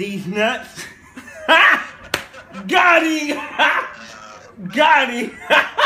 These nuts. Got him! Got him!